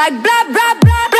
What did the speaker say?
like blah blah blah. blah.